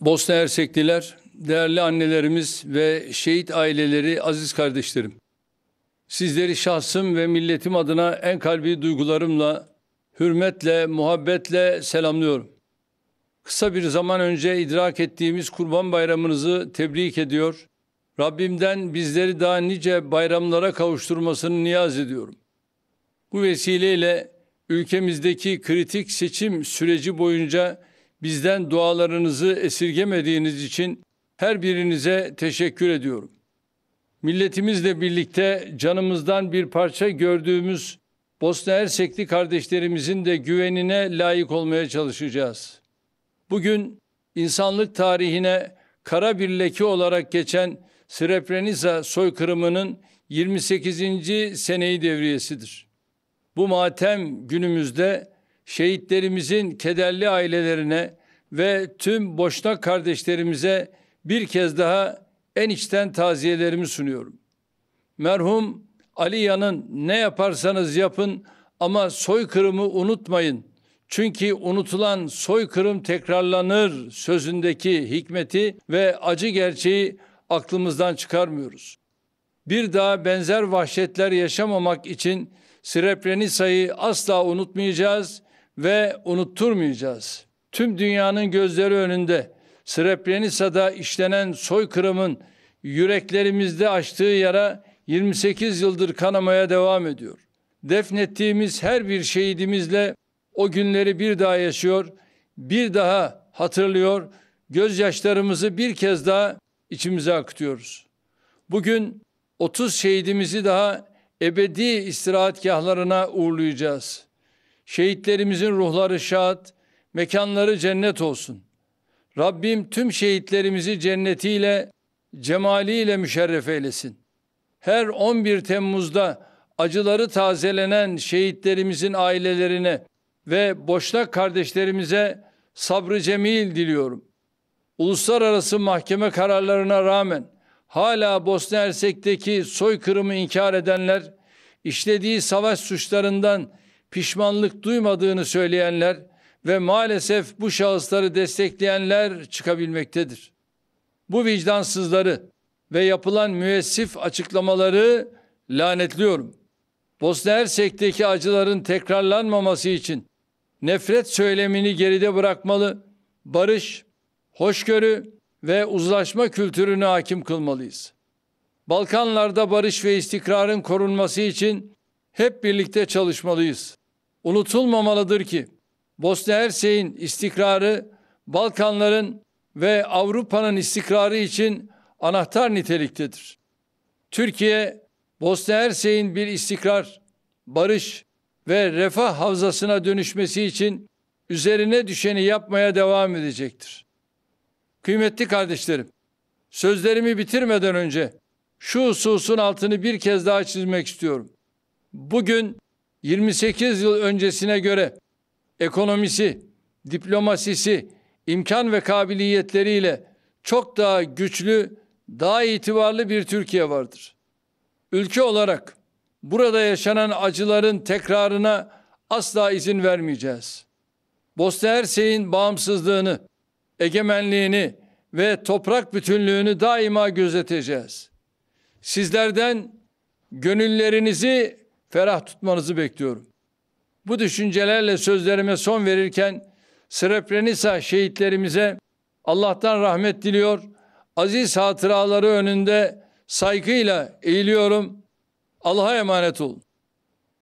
Bosna Hersekliler, değerli annelerimiz ve şehit aileleri, aziz kardeşlerim. Sizleri şahsım ve milletim adına en kalbi duygularımla, hürmetle, muhabbetle selamlıyorum. Kısa bir zaman önce idrak ettiğimiz Kurban Bayramınızı tebrik ediyor. Rabbimden bizleri daha nice bayramlara kavuşturmasını niyaz ediyorum. Bu vesileyle ülkemizdeki kritik seçim süreci boyunca bizden dualarınızı esirgemediğiniz için her birinize teşekkür ediyorum. Milletimizle birlikte canımızdan bir parça gördüğümüz Bosna Hersekli kardeşlerimizin de güvenine layık olmaya çalışacağız. Bugün insanlık tarihine kara bir leke olarak geçen Srebrenica soykırımının 28. seneyi devriyesidir. Bu matem günümüzde şehitlerimizin kederli ailelerine ve tüm boşnak kardeşlerimize bir kez daha en içten taziyelerimi sunuyorum. Merhum Ali Yan'ın ne yaparsanız yapın ama soykırımı unutmayın. Çünkü unutulan soykırım tekrarlanır sözündeki hikmeti ve acı gerçeği aklımızdan çıkarmıyoruz. Bir daha benzer vahşetler yaşamamak için Srebrenica'yı asla unutmayacağız ve unutturmayacağız. Tüm dünyanın gözleri önünde Srebrenica'da işlenen soykırımın yüreklerimizde açtığı yara 28 yıldır kanamaya devam ediyor. Defnettiğimiz her bir şehidimizle o günleri bir daha yaşıyor, bir daha hatırlıyor, gözyaşlarımızı bir kez daha içimize akıtıyoruz. Bugün 30 şehidimizi daha ebedi istirahatgahlarına uğurlayacağız. Şehitlerimizin ruhları şad, mekanları cennet olsun. Rabbim tüm şehitlerimizi cennetiyle, cemaliyle müşerref eylesin. Her 11 Temmuz'da acıları tazelenen şehitlerimizin ailelerine ve boşnak kardeşlerimize sabrı cemil diliyorum. Uluslararası mahkeme kararlarına rağmen hala Bosna Hersek'teki soykırımı inkar edenler, işlediği savaş suçlarından pişmanlık duymadığını söyleyenler ve maalesef bu şahısları destekleyenler çıkabilmektedir. Bu vicdansızları ve yapılan müessif açıklamaları lanetliyorum. Bosna Hersek'teki acıların tekrarlanmaması için nefret söylemini geride bırakmalı, barış, hoşgörü ve uzlaşma kültürünü hakim kılmalıyız. Balkanlarda barış ve istikrarın korunması için hep birlikte çalışmalıyız. Unutulmamalıdır ki Bosna Hersek'in istikrarı Balkanların ve Avrupa'nın istikrarı için anahtar niteliktedir. Türkiye Bosna Hersek'in bir istikrar, barış ve refah havzasına dönüşmesi için üzerine düşeni yapmaya devam edecektir. Kıymetli kardeşlerim, sözlerimi bitirmeden önce şu hususun altını bir kez daha çizmek istiyorum. Bugün 28 yıl öncesine göre ekonomisi, diplomasisi, imkan ve kabiliyetleriyle çok daha güçlü, daha itibarlı bir Türkiye vardır. Ülke olarak burada yaşanan acıların tekrarına asla izin vermeyeceğiz. Bosna Hersek'in bağımsızlığını, egemenliğini ve toprak bütünlüğünü daima gözeteceğiz. Sizlerden gönüllerinizi ferah tutmanızı bekliyorum. Bu düşüncelerle sözlerime son verirken Srebrenica şehitlerimize Allah'tan rahmet diliyor. Aziz hatıraları önünde saygıyla eğiliyorum. Allah'a emanet olun.